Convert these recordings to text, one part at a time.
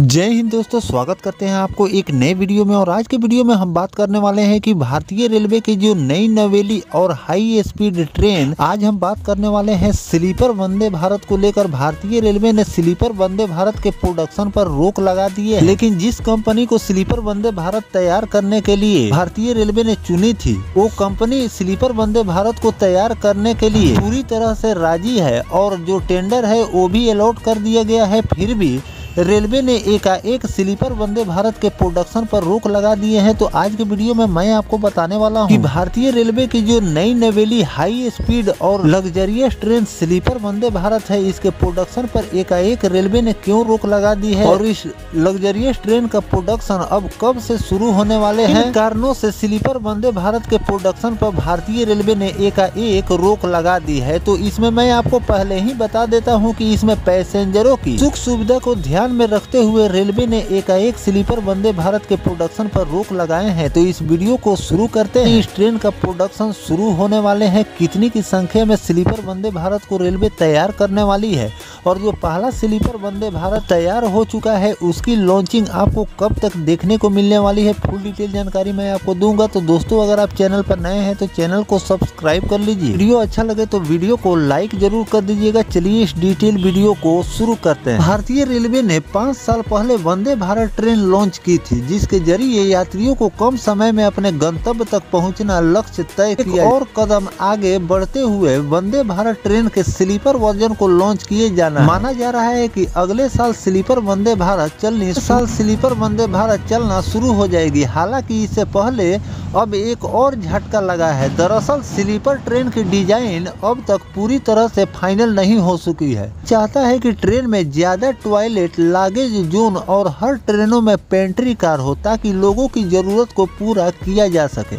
जय हिंद दोस्तों, स्वागत करते हैं आपको एक नए वीडियो में। और आज के वीडियो में हम बात करने वाले हैं कि भारतीय रेलवे की जो नई नवेली और हाई स्पीड ट्रेन, आज हम बात करने वाले हैं स्लीपर वंदे भारत को लेकर। भारतीय रेलवे ने स्लीपर वंदे भारत के प्रोडक्शन पर रोक लगा दी है। लेकिन जिस कंपनी को स्लीपर वंदे भारत तैयार करने के लिए भारतीय रेलवे ने चुनी थी, वो कंपनी स्लीपर वंदे भारत को तैयार करने के लिए पूरी तरह से राज़ी है। और जो टेंडर है, वो भी अलॉट कर दिया गया है, फिर भी रेलवे ने एकाएक स्लीपर वंदे भारत के प्रोडक्शन पर रोक लगा दिए हैं। तो आज के वीडियो में मैं आपको बताने वाला हूँ कि भारतीय रेलवे की जो नई नवेली हाई स्पीड और luxurious train sleeper Vande Bharat है इसके प्रोडक्शन पर एकाएक रेलवे ने क्यों रोक लगा दी है? और इस लग्जरियस ट्रेन का प्रोडक्शन अब कब से शुरू होने वाले है? कारणों से स्लीपर वंदे भारत के प्रोडक्शन पर भारतीय रेलवे ने एकाएक रोक लगा दी है। तो इसमें मैं आपको पहले ही बता देता हूँ की इसमें पैसेंजरों की सुख सुविधा को ध्यान ध्यान में रखते हुए रेलवे ने एकाएक स्लीपर वंदे भारत के प्रोडक्शन पर रोक लगाए हैं। तो इस वीडियो को शुरू करते हैं। इस ट्रेन का प्रोडक्शन शुरू होने वाले हैं। कितनी की संख्या में स्लीपर वंदे भारत को रेलवे तैयार करने वाली है? और जो पहला स्लीपर वंदे भारत तैयार हो चुका है, उसकी लॉन्चिंग आपको कब तक देखने को मिलने वाली है? फुल डिटेल जानकारी मैं आपको दूँगा। तो दोस्तों, अगर आप चैनल पर नए हैं तो चैनल को सब्सक्राइब कर लीजिए। वीडियो अच्छा लगे तो वीडियो को लाइक ज़रूर कर दीजिएगा। चलिए इस डिटेल वीडियो को शुरू करते हैं। भारतीय रेलवे ने पाँच साल पहले वंदे भारत ट्रेन लॉन्च की थी जिसके ज़रिए यात्रियों को कम समय में अपने गंतव्य तक पहुँचना लक्ष्य तय किया और कदम आगे बढ़ते हुए वंदे भारत ट्रेन के स्लीपर वर्जन को लॉन्च किए जाना। माना जा रहा है कि अगले साल स्लीपर वंदे भारत चलनी साल स्लीपर वंदे भारत चलना शुरू हो जाएगी। हालाँकि इससे पहले अब एक और झटका लगा है। दरअसल स्लीपर ट्रेन की डिज़ाइन अब तक पूरी तरह से फाइनल नहीं हो चुकी है। चाहता है कि ट्रेन में ज़्यादा टॉयलेट, लागेज, जोन और हर ट्रेनों में पेंट्री कार हो ताकि लोगों की ज़रूरत को पूरा किया जा सके।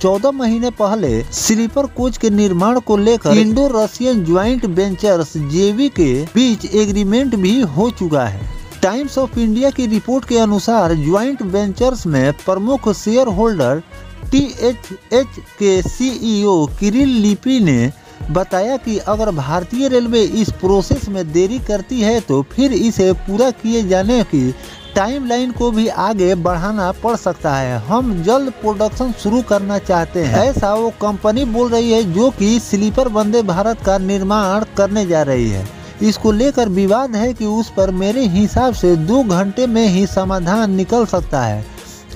चौदह महीने पहले स्लीपर कोच के निर्माण को लेकर इंडो रशियन ज्वाइंट वेंचर्स जेवी के बीच एग्रीमेंट भी हो चुका है। टाइम्स ऑफ़ इंडिया की रिपोर्ट के अनुसार ज्वाइंट वेंचर्स में प्रमुख share holder T H H के सीईओ किरिल लिपी ने बताया कि अगर भारतीय रेलवे इस प्रोसेस में देरी करती है तो फिर इसे पूरा किए जाने की टाइमलाइन को भी आगे बढ़ाना पड़ सकता है। हम जल्द प्रोडक्शन शुरू करना चाहते हैं। ऐसा वो कंपनी बोल रही है जो कि स्लीपर वंदे भारत का निर्माण करने जा रही है। इसको लेकर विवाद है कि उस पर मेरे हिसाब से दो घंटे में ही समाधान निकल सकता है।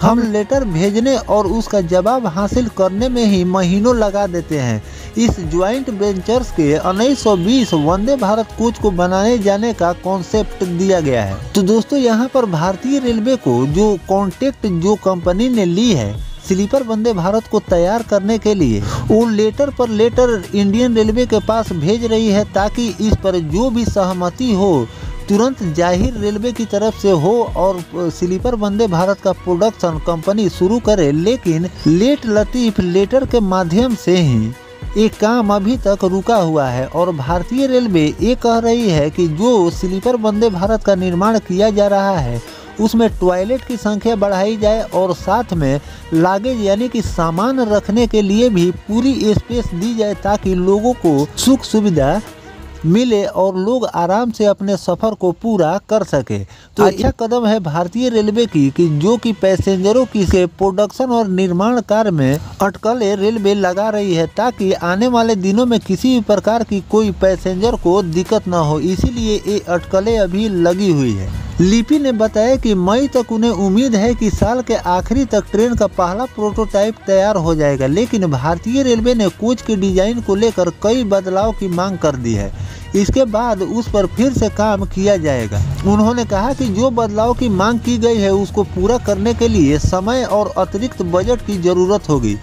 हम लेटर भेजने और उसका जवाब हासिल करने में ही महीनों लगा देते हैं। इस ज्वाइंट वेंचर्स के उन्नीस सौ बीस वंदे भारत कोच को बनाने जाने का कॉन्सेप्ट दिया गया है। तो दोस्तों यहाँ पर भारतीय रेलवे को जो कॉन्टेक्ट जो कंपनी ने ली है स्लीपर वंदे भारत को तैयार करने के लिए वो लेटर पर लेटर इंडियन रेलवे के पास भेज रही है ताकि इस पर जो भी सहमति हो, तुरंत ज़ाहिर रेलवे की तरफ़ से हो और स्लीपर वंदे भारत का प्रोडक्शन कंपनी शुरू करे। लेकिन लेट लतीफ लेटर के माध्यम से ही ये काम अभी तक रुका हुआ है और भारतीय रेलवे ये कह रही है कि जो स्लीपर वंदे भारत का निर्माण किया जा रहा है उसमें टॉयलेट की संख्या बढ़ाई जाए और साथ में लागेज यानी कि सामान रखने के लिए भी पूरी स्पेस दी जाए ताकि लोगों को सुख सुविधा मिले और लोग आराम से अपने सफ़र को पूरा कर सके। तो अच्छा कदम है भारतीय रेलवे की कि जो कि पैसेंजरों की से प्रोडक्शन और निर्माण कार्य में अटकलें रेलवे लगा रही है ताकि आने वाले दिनों में किसी भी प्रकार की कोई पैसेंजर को दिक्कत न हो। इसीलिए ये अटकलें अभी लगी हुई है। लिपि ने बताया कि मई तक उन्हें उम्मीद है कि साल के आखिरी तक ट्रेन का पहला प्रोटोटाइप तैयार हो जाएगा, लेकिन भारतीय रेलवे ने कोच के डिज़ाइन को लेकर कई बदलाव की मांग कर दी है। इसके बाद उस पर फिर से काम किया जाएगा। उन्होंने कहा कि जो बदलाव की मांग की गई है, उसको पूरा करने के लिए समय और अतिरिक्त बजट की ज़रूरत होगी।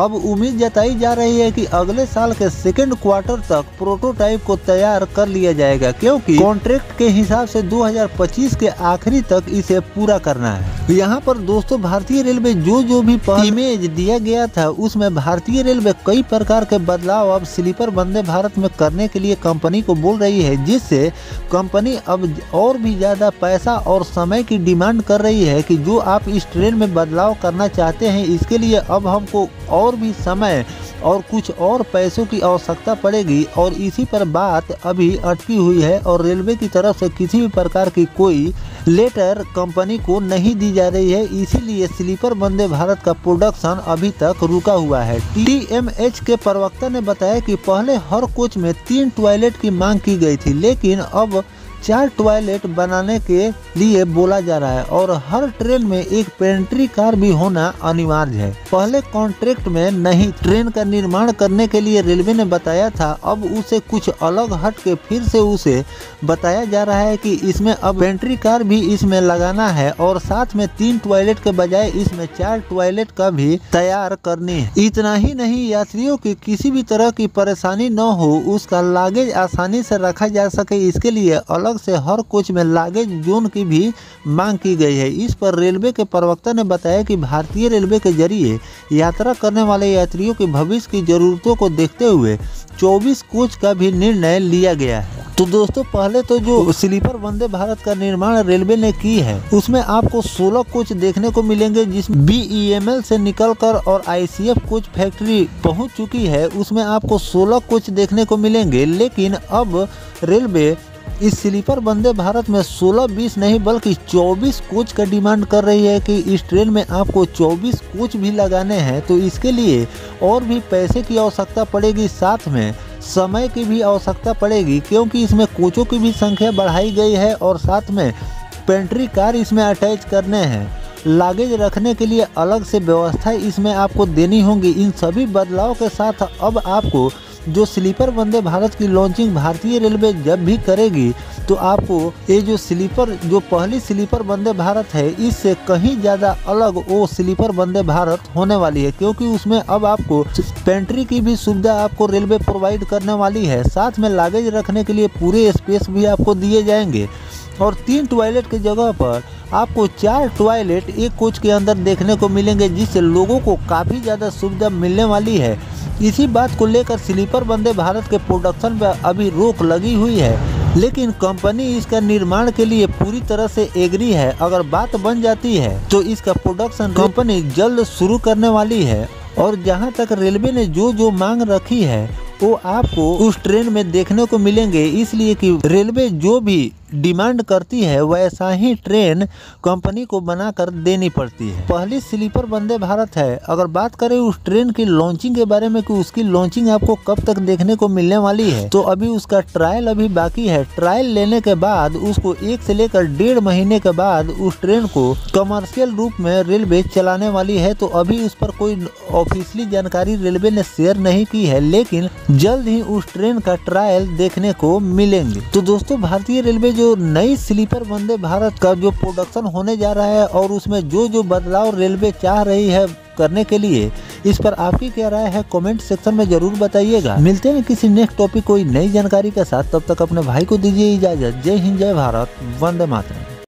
अब उम्मीद जताई जा रही है कि अगले साल के सेकेंड क्वार्टर तक प्रोटोटाइप को तैयार कर लिया जाएगा, क्योंकि कॉन्ट्रैक्ट के हिसाब से 2025 के आखिरी तक इसे पूरा करना है। यहाँ पर दोस्तों, भारतीय रेलवे जो जो भी इमेज दिया गया था, उसमें भारतीय रेलवे कई प्रकार के बदलाव अब स्लीपर वंदे भारत में करने के लिए कंपनी को बोल रही है, जिससे कंपनी अब और भी ज़्यादा पैसा और समय की डिमांड कर रही है कि जो आप इस ट्रेन में बदलाव करना चाहते हैं, इसके लिए अब हमको और और भी समय और कुछ और पैसों की आवश्यकता पड़ेगी। और इसी पर बात अभी अटकी हुई है और रेलवे की तरफ़ से किसी भी प्रकार की कोई लेटर कंपनी को नहीं दी जा रही है। इसीलिए स्लीपर वंदे भारत का प्रोडक्शन अभी तक रुका हुआ है। टीएमएच के प्रवक्ता ने बताया कि पहले हर कोच में तीन टॉयलेट की मांग की गई थी, लेकिन अब चार टॉयलेट बनाने के लिए बोला जा रहा है और हर ट्रेन में एक पेंट्री कार भी होना अनिवार्य है। पहले कॉन्ट्रैक्ट में नहीं, ट्रेन का निर्माण करने के लिए रेलवे ने बताया था। अब उसे कुछ अलग हट के फिर से उसे बताया जा रहा है कि इसमें अब पेंट्री कार भी इसमें लगाना है और साथ में तीन टॉयलेट के बजाय इसमें चार टॉयलेट का भी तैयार करनी है। इतना ही नहीं, यात्रियों की किसी भी तरह की परेशानी न हो, उसका लागेज आसानी से रखा जा सके। इसके लिए अलग अलग से हर कोच में लागेज जोन की भी मांग की गई है। इस पर रेलवे के प्रवक्ता ने बताया कि भारतीय रेलवे के ज़रिए यात्रा करने वाले यात्रियों के भविष्य की जरूरतों को देखते हुए 24 कोच का भी निर्णय लिया गया है। तो दोस्तों, पहले तो जो स्लीपर वंदे भारत का निर्माण रेलवे ने की है, उसमें आपको 16 कोच देखने को मिलेंगे, जिसमें बी से निकलकर और आईसीएफ कोच फैक्ट्री पहुँच चुकी है, उसमें आपको 16 कोच देखने को मिलेंगे। लेकिन अब रेलवे इस स्लीपर वंदे भारत में 16 बीस नहीं, बल्कि 24 कोच का डिमांड कर रही है कि इस ट्रेन में आपको 24 कोच भी लगाने हैं तो इसके लिए और भी पैसे की आवश्यकता पड़ेगी। साथ में समय की भी आवश्यकता पड़ेगी, क्योंकि इसमें कोचों की भी संख्या बढ़ाई गई है और साथ में पेंट्री कार इसमें अटैच करने हैं। लागेज रखने के लिए अलग से व्यवस्था इसमें आपको देनी होगी। इन सभी बदलाव के साथ अब आपको जो स्लीपर वंदे भारत की लॉन्चिंग भारतीय रेलवे जब भी करेगी तो आपको ये जो स्लीपर, जो पहली स्लीपर वंदे भारत है, इससे कहीं ज़्यादा अलग वो स्लीपर वंदे भारत होने वाली है, क्योंकि उसमें अब आपको पेंट्री की भी सुविधा आपको रेलवे प्रोवाइड करने वाली है। साथ में लागेज रखने के लिए पूरे स्पेस भी आपको दिए जाएँगे। और तीन टॉयलेट की जगह पर आपको चार टॉयलेट एक कोच के अंदर देखने को मिलेंगे, जिससे लोगों को काफ़ी ज़्यादा सुविधा मिलने वाली है। इसी बात को लेकर स्लीपर वंदे भारत के प्रोडक्शन पर अभी रोक लगी हुई है। लेकिन कंपनी इसका निर्माण के लिए पूरी तरह से एग्री है। अगर बात बन जाती है तो इसका प्रोडक्शन कंपनी जल्द शुरू करने वाली है। और जहाँ तक रेलवे ने जो जो मांग रखी है वो आपको उस ट्रेन में देखने को मिलेंगे। इसलिए कि रेलवे जो भी डिमांड करती है, वैसा ही ट्रेन कंपनी को बनाकर देनी पड़ती है। पहली स्लीपर वंदे भारत है। अगर बात करें उस ट्रेन की लॉन्चिंग के बारे में कि उसकी लॉन्चिंग आपको कब तक देखने को मिलने वाली है तो अभी उसका ट्रायल अभी बाकी है। ट्रायल लेने के बाद, उसको एक से लेकर डेढ़ महीने के बाद उस ट्रेन को कमर्शियल रूप में रेलवे चलाने वाली है। तो अभी उस पर कोई ऑफिशियली जानकारी रेलवे ने शेयर नहीं की है, लेकिन जल्द ही उस ट्रेन का ट्रायल देखने को मिलेंगे। तो दोस्तों, भारतीय रेलवे जो नई स्लीपर वंदे भारत का जो प्रोडक्शन होने जा रहा है और उसमें जो जो बदलाव रेलवे चाह रही है करने के लिए, इस पर आपकी क्या राय है, कमेंट सेक्शन में ज़रूर बताइएगा। मिलते हैं किसी नेक्स्ट टॉपिक कोई नई जानकारी के साथ। तब तक अपने भाई को दीजिए इजाज़त। जय हिंद, जय भारत। वंदे मातरम।